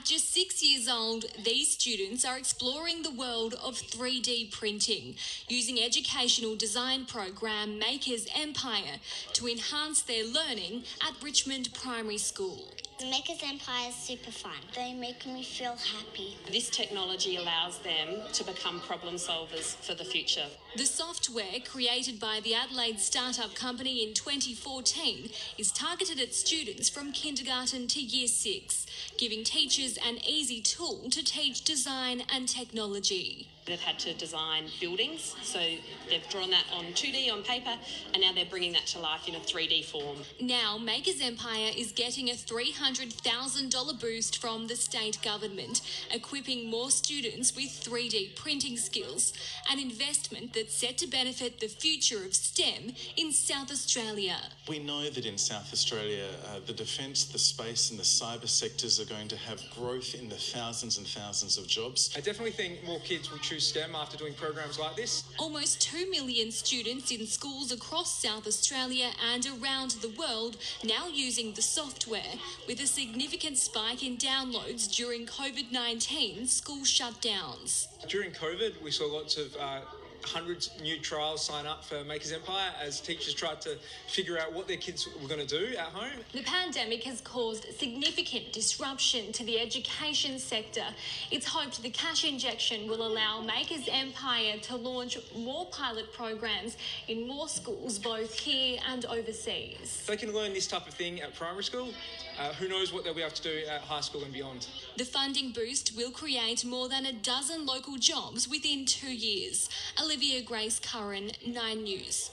At just six years old, these students are exploring the world of 3D printing using educational design program Makers Empire to enhance their learning at Richmond Primary School. Makers Empire is super fun. They make me feel happy. This technology allows them to become problem solvers for the future. The software, created by the Adelaide startup company in 2014, is targeted at students from kindergarten to year six, giving teachers an easy tool to teach design and technology. They've had to design buildings, so they've drawn that on 2D on paper, and now they're bringing that to life in a 3D form. Now, Makers Empire is getting a $300,000 boost from the state government, equipping more students with 3D printing skills, an investment that's set to benefit the future of STEM in South Australia. We know that in South Australia, uh, the defence, the space, and the cyber sectors are going to have growth in the thousands and thousands of jobs. I definitely think more kids will choose STEM after doing programs like this. Almost 2 million students in schools across South Australia and around the world now using the software, with a significant spike in downloads during COVID 19 school shutdowns. During COVID, we saw lots of uh, hundreds new trials sign up for Makers Empire as teachers try to figure out what their kids were going to do at home. The pandemic has caused significant disruption to the education sector. It's hoped the cash injection will allow Makers Empire to launch more pilot programs in more schools, both here and overseas. If they can learn this type of thing at primary school, uh, who knows what they'll be able to do at high school and beyond. The funding boost will create more than a dozen local jobs within two years. Olivia Grace Curran, 9 News.